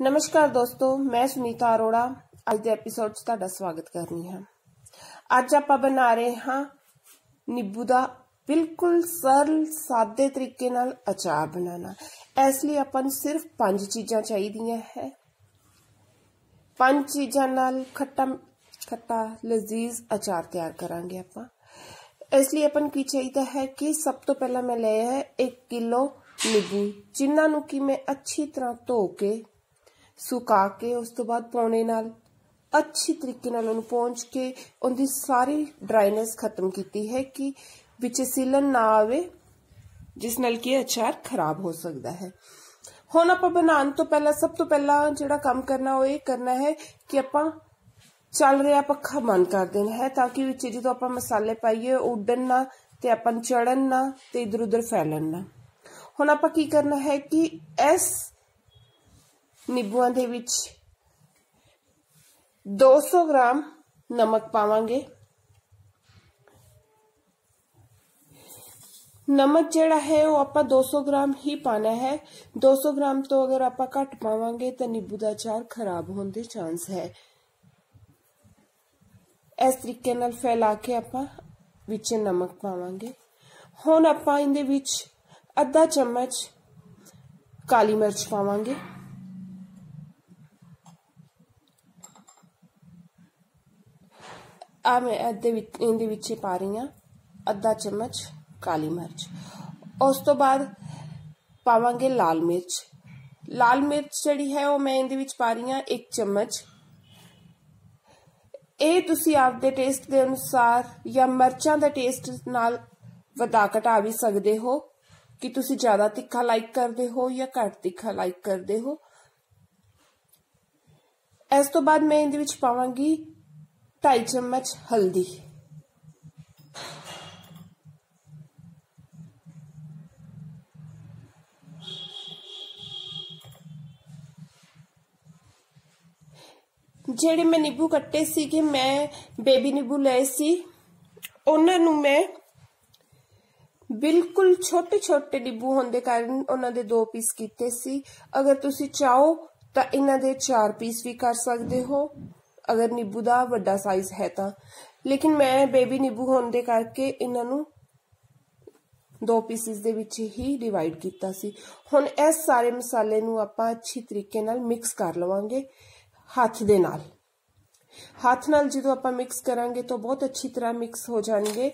ਨਮਸਕਾਰ ਦੋਸਤੋ ਮੈਂ ਸੁਨੀਤਾ ਅਰੋੜਾ ਅੱਜ ਦੇ ਐਪੀਸੋਡ 'ਚ ਤੁਹਾਡਾ ਸਵਾਗਤ ਕਰਨੀ ਹਾਂ ਅੱਜ ਆਪਾਂ ਬਣਾ ਰਹੇ ਹਾਂ ਨਿੰਬੂ ਦਾ ਬਿਲਕੁਲ ਸਰਲ ਸਾਦੇ ਤਰੀਕੇ ਨਾਲ ਅਚਾਰ ਬਣਾਉਣਾ ਇਸ ਲਈ ਆਪਾਂ ਨੂੰ ਸਿਰਫ ਪੰਜ ਚੀਜ਼ਾਂ ਚਾਹੀਦੀਆਂ ਹੈ ਪੰਜ ਚੀਜ਼ਾਂ ਨਾਲ ਖੱਟਾ ਖੱਟਾ ਲਜ਼ੀਜ਼ ਅਚਾਰ ਤਿਆਰ ਕਰਾਂਗੇ ਆਪਾਂ ਇਸ ਲਈ ਆਪਾਂ ਨੂੰ ਕੀ ਚਾਹੀਦਾ ਹੈ ਕਿ ਸਭ ਤੋਂ ਪਹਿਲਾਂ ਮੈਂ ਲਿਆ ਹੈ 1 ਕਿਲੋ ਨਿੰਬੂ ਜਿਨ੍ਹਾਂ ਨੂੰ ਕਿ ਮੈਂ ਅੱਛੀ ਤਰ੍ਹਾਂ ਧੋ ਕੇ ਸੁਕਾ ਕੇ ਉਸ ਤੋਂ ਬਾਅਦ ਪੌਣੇ ਨਾਲ ਅੱਛੀ ਤਰੀਕੇ ਨਾਲ ਉਹਨੂੰ ਪਹੁੰਚ ਕੇ ਉਹਦੀ ਸਾਰੀ ਡਰਾਈਨੈਸ ਖਤਮ ਕੀਤੀ ਹੈ ਕਿ ਵਿੱਚ ਸਿਲਨ ਨਾ ਆਵੇ ਜਿਸ ਨਾਲ ਕਿ ਅਚਾਰ ਖਰਾਬ ਹੋ ਸਕਦਾ ਹੈ ਹੁਣ ਆਪਾਂ ਬਣਾਉਣ ਤੋਂ ਪਹਿਲਾਂ ਸਭ ਤੋਂ ਪਹਿਲਾਂ ਜਿਹੜਾ ਕੰਮ ਕਰਨਾ ਉਹ ਇਹ ਕਰਨਾ ਹੈ ਕਿ ਆਪਾਂ ਚੱਲ ਰਿਹਾ ਪੱਖਾ ਬੰਦ ਕਰ ਦੇਣਾ ਹੈ ਤਾਂ ਕਿ ਵਿੱਚ ਜਦੋਂ ਆਪਾਂ ਮਸਾਲੇ ਪਾਈਏ ਉੱਡਣ ਨਾ ਤੇ ਆਪਾਂ ਚੜਨ ਨਾ ਤੇ ਇਧਰ ਉਧਰ ਫੈਲਣ ਨਾ ਹੁਣ ਆਪਾਂ ਕੀ ਕਰਨਾ ਹੈ ਕਿ ਇਸ ਨਿੰਬੂਆਂ ਦੇ ਵਿੱਚ 200 ਗ੍ਰਾਮ ਨਮਕ ਪਾਵਾਂਗੇ ਨਮਕ ਜਿਹੜਾ ਹੈ ਉਹ ਆਪਾਂ 200 ਗ੍ਰਾਮ ਹੀ ਪਾਣਾ ਹੈ 200 ਗ੍ਰਾਮ ਤੋਂ ਅਗਰ ਆਪਾਂ ਘੱਟ ਪਾਵਾਂਗੇ ਤਾਂ ਨਿੰਬੂ ਦਾ ਅਚਾਰ ਖਰਾਬ ਹੋਣ ਦੇ ਚਾਂਸ ਹੈ ਇਸ ਤਰੀਕੇ ਨਾਲ ਫੈਲਾ ਕੇ ਆਪਾਂ ਵਿੱਚ ਨਮਕ ਪਾਵਾਂਗੇ ਹੁਣ ਆਪਾਂ ਇਹਦੇ ਵਿੱਚ ਅੱਧਾ ਚਮਚ ਕਾਲੀ ਮਿਰਚ ਪਾਵਾਂਗੇ ਆ ਮੈਂ ਅੱਧੇ ਵਿੱਚ ਇਹਦੇ ਵਿੱਚ ਪਾ ਰਹੀ ਹਾਂ ਅੱਧਾ ਚਮਚ ਕਾਲੀ ਮਿਰਚ ਉਸ ਤੋਂ ਬਾਅਦ ਪਾਵਾਂਗੇ ਲਾਲ ਮਿਰਚ ਲਾਲ ਮਿਰਚ ਜਿਹੜੀ ਹੈ ਉਹ ਮੈਂ ਇਹਦੇ ਵਿੱਚ ਪਾ ਰਹੀ ਹਾਂ 1 ਚਮਚ ਇਹ ਤੁਸੀਂ ਆਪਦੇ ਟੇਸਟ ਦੇ ਅਨੁਸਾਰ ਜਾਂ ਮਿਰਚਾਂ ਦਾ ਟੇਸਟ ਨਾਲ ਵਧਾ ਘਟਾ ਵੀ ਸਕਦੇ ਹੋ ਕਿ ਤੁਸੀਂ ਜ਼ਿਆਦਾ ਤਿੱਖਾ ਲਾਈਕ ਕਰਦੇ ਹੋ ਜਾਂ ਘੱਟ ਤਿੱਖਾ ਲਾਈਕ ਕਰਦੇ ਹੋ ਇਸ ਤੋਂ ਬਾਅਦ ਮੈਂ ਇਹਦੇ ਵਿੱਚ ਪਾਵਾਂਗੀ 2.5 ਚਮਚ ਹਲਦੀ ਜਿਹੜੇ ਮੈਂ ਨਿੰਬੂ ਕੱਟੇ ਸੀਗੇ ਮੈਂ ਬੇਬੀ ਨਿੰਬੂ ਲਏ ਸੀ ਉਹਨਾਂ ਨੂੰ ਮੈਂ ਬਿਲਕੁਲ ਛੋਟੇ ਛੋਟੇ ਨਿੰਬੂ ਹੋਣ ਦੇ ਕਾਰਨ ਉਹਨਾਂ ਦੇ ਦੋ ਪੀਸ ਕੀਤੇ ਸੀ ਅਗਰ ਤੁਸੀਂ ਚਾਹੋ ਤਾਂ ਇਹਨਾਂ ਦੇ ਚਾਰ ਪੀਸ ਵੀ ਕਰ ਸਕਦੇ ਹੋ ਅਗਰ ਨਿੰਬੂ ਦਾ ਵੱਡਾ ਸਾਈਜ਼ ਹੈ ਤਾਂ ਲੇਕਿਨ ਮੈਂ ਬੇਬੀ ਨਿੰਬੂ ਹੋਣ ਦੇ ਕਰਕੇ ਇਹਨਾਂ ਨੂੰ ਦੋ ਪੀਸਿਸ ਦੇ ਵਿੱਚ ਹੀ ਡਿਵਾਈਡ ਕੀਤਾ ਸੀ ਹੁਣ ਇਸ ਸਾਰੇ ਮਸਾਲੇ ਨੂੰ ਆਪਾਂ ਅੱਛੀ ਤਰੀਕੇ ਨਾਲ ਮਿਕਸ ਕਰ ਲਵਾਂਗੇ ਹੱਥ ਦੇ ਨਾਲ ਹੱਥ ਨਾਲ ਜਦੋਂ ਆਪਾਂ ਮਿਕਸ ਕਰਾਂਗੇ ਤਾਂ ਬਹੁਤ ਅੱਛੀ ਤਰ੍ਹਾਂ ਮਿਕਸ ਹੋ ਜਾਣਗੇ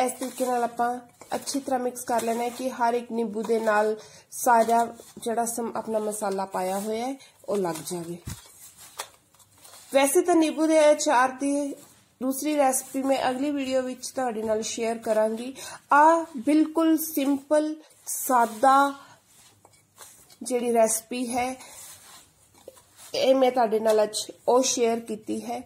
ਇਸ ਤਰੀਕੇ ਨਾਲ ਆਪਾਂ ਅੱਛੀ ਤਰ੍ਹਾਂ ਮਿਕਸ ਕਰ ਲੈਣਾ ਹੈ ਕਿ ਹਰ ਇੱਕ ਨਿੰਬੂ ਦੇ ਨਾਲ ਸਾਰਾ ਜਿਹੜਾ ਸਮ ਆਪਣਾ ਮਸਾਲਾ ਪਾਇਆ ਹੋਇਆ ਹੈ ਉਹ ਲੱਗ ਜਾਵੇ ਵੈਸੇ ਤਾਂ ਨਿੰਬੂ ਦੇ ਅਚਾਰ ਦੀ ਦੂਸਰੀ ਰੈਸਪੀ ਮੈਂ ਅਗਲੀ ਵੀਡੀਓ ਵਿੱਚ ਤੁਹਾਡੇ ਨਾਲ ਸ਼ੇਅਰ ਕਰਾਂਗੀ ਆ ਬਿਲਕੁਲ ਸਿੰਪਲ ਸਾਦਾ ਜਿਹੜੀ ਰੈਸਪੀ ਹੈ ਇਹ ਮੈਂ ਤੁਹਾਡੇ ਨਾਲ ਅੱਜ ਉਹ ਸ਼ੇਅਰ ਕੀਤੀ ਹੈ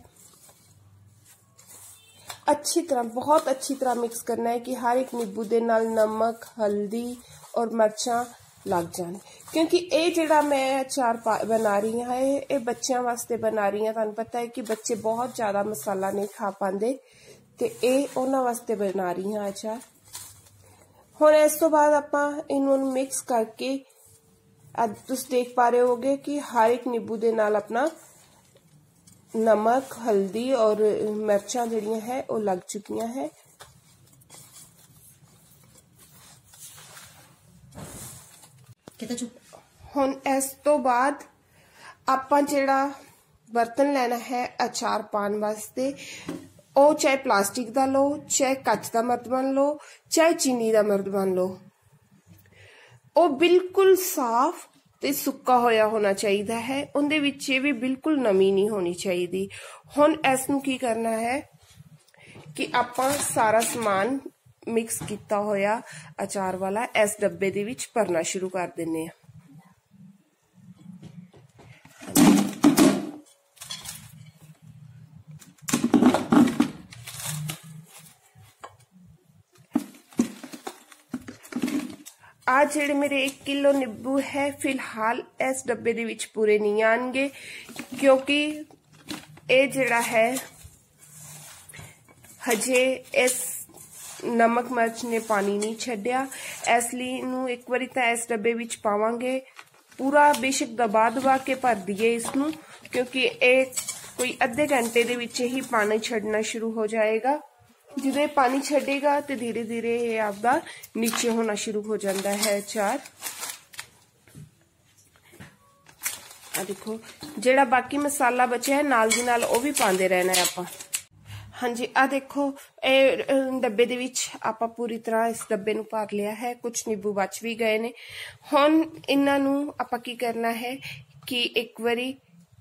ਅੱਛੀ ਤਰ੍ਹਾਂ ਬਹੁਤ ਅੱਛੀ ਤਰ੍ਹਾਂ ਮਿਕਸ ਕਰਨਾ ਹੈ ਕਿ ਹਰ ਇੱਕ ਨਿੰਬੂ ਦੇ ਨਾਲ ਨਮਕ ਹਲਦੀ ਔਰ ਮਿਰਚਾਂ ਲੱਗ ਜਾਣ ਕਿਉਂਕਿ ਇਹ ਜਿਹੜਾ ਮੈਂ ਅਚਾਰ ਬਣਾ ਰਹੀ ਹਾਂ ਇਹ ਬੱਚਿਆਂ ਵਾਸਤੇ ਬਣਾ ਰਹੀ ਹਾਂ ਤੁਹਾਨੂੰ ਪਤਾ ਹੈ ਕਿ ਬੱਚੇ ਬਹੁਤ ਜ਼ਿਆਦਾ ਮਸਾਲਾ ਨਹੀਂ ਖਾ ਪਾਉਂਦੇ ਤੇ ਇਹ ਉਹਨਾਂ ਵਾਸਤੇ ਬਣਾ ਰਹੀ ਹਾਂ ਅਚਾਰ ਹੁਣ ਇਸ ਤੋਂ ਬਾਅਦ ਆਪਾਂ ਇਹਨੂੰ ਮਿਕਸ ਕਰਕੇ ਅੱਜ ਤੁਸੀਂ ਦੇਖ ਪਾ ਰਹੇ ਹੋਗੇ ਕਿ ਹਰ ਇੱਕ ਨਿੰਬੂ ਦੇ ਨਾਲ ਆਪਣਾ ਨਮਕ ਹਲਦੀ ਔਰ ਮਿਰਚਾਂ ਜਿਹੜੀਆਂ ਹੈ ਉਹ ਲੱਗ ਚੁੱਕੀਆਂ ਹੈ ਕਿਤੇ ਚੁੱਪ ਹੁਣ ਇਸ ਤੋਂ ਬਾਅਦ ਆਪਾਂ ਜਿਹੜਾ ਬਰਤਨ ਲੈਣਾ ਹੈ ਅਚਾਰ ਪਾਣ ਵਾਸਤੇ ਉਹ ਚਾਹੇ ਪਲਾਸਟਿਕ ਦਾ ਲਓ ਚਾਹੇ ਕੱਚ ਦਾ ਮਰਤਬਾਨ ਲਓ ਚਾਹੇ ਚੀਨੀ ਦਾ ਮਰਤਬਾਨ ਲਓ ਉਹ ਬਿਲਕੁਲ ਸਾਫ਼ ਤੇ ਸੁੱਕਾ ਹੋਇਆ ਹੋਣਾ ਚਾਹੀਦਾ ਹੈ ਉਹਦੇ ਵਿੱਚ ਇਹ ਵੀ ਬਿਲਕੁਲ ਨਮੀ ਨਹੀਂ ਹੋਣੀ ਚਾਹੀਦੀ ਹੁਣ ਇਸ ਨੂੰ ਕੀ ਕਰਨਾ ਹੈ ਕਿ ਆਪਾਂ ਸਾਰਾ ਸਮਾਨ ਮਿਕਸ ਕੀਤਾ ਹੋਇਆ ਅਚਾਰ ਵਾਲਾ ਇਸ ਡੱਬੇ ਦੇ ਵਿੱਚ ਭਰਨਾ ਸ਼ੁਰੂ ਕਰ ਦਿੰਨੇ ਆ ਆ ਜਿਹੜੇ ਮੇਰੇ 1 ਕਿਲੋ ਨਿੰਬੂ ਹੈ ਫਿਲਹਾਲ ਇਸ ਡੱਬੇ ਦੇ ਵਿੱਚ ਪੂਰੇ ਨਹੀਂ ਆਣਗੇ ਕਿਉਂਕਿ ਇਹ ਜਿਹੜਾ ਹੈ ਹਜੇ ਇਸ ਨਮਕ ਮਿਰਚ ਨੇ ਪਾਣੀ ਨਹੀਂ ਛੱਡਿਆ ਇਸ ਲਈ ਇਹਨੂੰ ਇੱਕ ਵਾਰੀ ਤਾਂ ਇਸ ਡੱਬੇ ਵਿੱਚ ਪਾਵਾਂਗੇ ਪੂਰਾ ਬੇਸ਼ੱਕ ਦਬਾ ਦਬਾ ਕੇ ਭਰ ਦਈਏ ਇਸ ਨੂੰ ਕਿਉਂਕਿ ਇਹ ਕੋਈ ਅੱਧੇ ਘੰਟੇ ਦੇ ਵਿੱਚ ਹੀ ਪਾਣੀ ਛੱਡਣਾ ਸ਼ੁਰੂ ਹੋ ਜਾਏਗਾ ਜਦੋਂ ਇਹ ਪਾਣੀ ਛੱਡੇਗਾ ਤੇ ਧੀਰੇ ਧੀਰੇ ਇਹ ਆਪਦਾ ਨੀਚੇ ਹੋਣਾ ਸ਼ੁਰੂ ਹੋ ਜਾਂਦਾ ਹੈ ਅਚਾਰ ਆ ਦੇਖੋ ਜਿਹੜਾ ਬਾਕੀ ਮਸਾਲਾ ਬਚਿਆ ਹੈ ਨਾਲ ਦੀ ਨਾਲ ਉਹ ਵੀ ਪਾਉਂਦੇ ਰਹਿਣਾ ਹੈ ਆਪਾਂ ਹਾਂਜੀ ਆ ਦੇਖੋ ਇਹ ਡੱਬੇ ਦੇ ਵਿੱਚ ਆਪਾਂ ਪੂਰੀ ਤਰ੍ਹਾਂ ਇਸ ਡੱਬੇ ਨੂੰ ਭਰ ਲਿਆ ਹੈ ਕੁਝ ਨਿੰਬੂ ਬਚ ਵੀ ਗਏ ਨੇ ਹੁਣ ਇਹਨਾਂ ਨੂੰ ਆਪਾਂ ਕੀ ਕਰਨਾ ਹੈ ਕਿ ਇੱਕ ਵਾਰੀ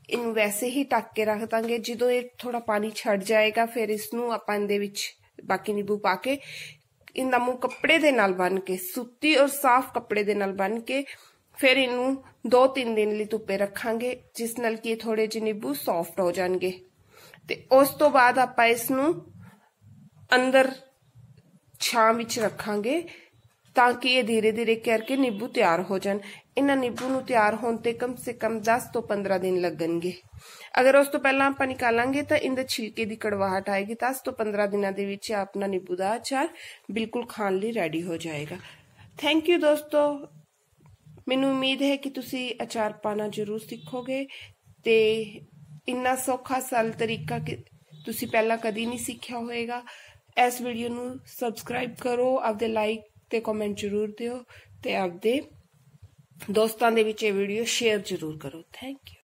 ਇਹਨੂੰ ਵੈਸੇ ਹੀ ਟੱਕ ਕੇ ਰੱਖ ਦਾਂਗੇ ਜਦੋਂ ਇਹ ਥੋੜਾ ਪਾਣੀ ਛੱਡ ਜਾਏਗਾ ਫਿਰ ਇਸ ਨੂੰ ਆਪਾਂ ਇਹਦੇ ਵਿੱਚ ਬਾਕੀ ਨਿੰਬੂ ਪਾ ਕੇ ਇਹਦਾ ਮੂੰਹ ਕੱਪੜੇ ਦੇ ਨਾਲ ਬੰਨ ਕੇ ਸੁੱਤੀ ਔਰ ਸਾਫ਼ ਕੱਪੜੇ ਦੇ ਨਾਲ ਬੰਨ ਕੇ ਫਿਰ ਇਹਨੂੰ 2-3 ਦਿਨ ਲਈ ਧੁੱਪੇ ਰੱਖਾਂਗੇ ਜਿਸ ਨਾਲ ਕਿ ਥੋੜੇ ਜਿਹੇ ਨਿੰਬੂ ਸੌਫਟ ਹੋ ਜਾਣਗੇ ਤੇ ਉਸ ਤੋਂ ਬਾਅਦ ਆਪਾਂ ਇਸ ਨੂੰ ਅੰਦਰ ਛਾਂ ਵਿੱਚ ਰੱਖਾਂਗੇ ਤਾਂ ਕਿ ਇਹ ਧੀਰੇ ਧੀਰੇ ਕਰਕੇ ਨਿੰਬੂ ਤਿਆਰ ਹੋ ਜਾਣ ਇਹਨਾਂ ਨਿੰਬੂ ਨੂੰ ਤਿਆਰ ਹੋਣ ਤੇ ਕਮ ਸੇ ਕਮ 10 ਤੋਂ 15 ਦਿਨ ਲੱਗਣਗੇ ਅਗਰ ਉਸ ਤੋਂ ਪਹਿਲਾਂ ਆਪਾਂ ਨਿਕਾਲਾਂਗੇ ਤਾਂ ਇਹਦੇ ਛਿਲਕੇ ਦੀ ਕੜਵਾਹਟ ਆਏਗੀ 10 ਤੋਂ 15 ਦਿਨਾਂ ਦੇ ਵਿੱਚ ਆਪਣਾ ਨਿੰਬੂ ਦਾ ਅਚਾਰ ਬਿਲਕੁਲ ਖਾਣ ਲਈ ਰੈਡੀ ਹੋ ਜਾਏਗਾ ਥੈਂਕ ਯੂ ਦੋਸਤੋ ਮੈਨੂੰ ਉਮੀਦ ਹੈ ਕਿ ਤੁਸੀਂ ਅਚਾਰ ਪਾਣਾ ਜ਼ਰੂਰ ਸਿੱਖੋਗੇ ਤੇ ਇੰਨਾ ਸੌਖਾ ਸਰਲ ਤਰੀਕਾ ਕਿ ਤੁਸੀਂ ਪਹਿਲਾਂ ਕਦੀ ਨਹੀਂ ਸਿੱਖਿਆ ਹੋਵੇਗਾ ਇਸ ਵੀਡੀਓ ਨੂੰ ਸਬਸਕ੍ਰਾਈਬ ਕਰੋ ਆਪਦੇ ਲਾਈਕ ਤੇ ਕਮੈਂਟ ਜ਼ਰੂਰ ਦਿਓ ਤੇ ਆਪਦੇ ਦੋਸਤਾਂ ਦੇ ਵਿੱਚ ਇਹ ਵੀਡੀਓ ਸ਼ੇਅਰ ਜ਼ਰੂਰ ਕਰੋ ਥੈਂਕ ਯੂ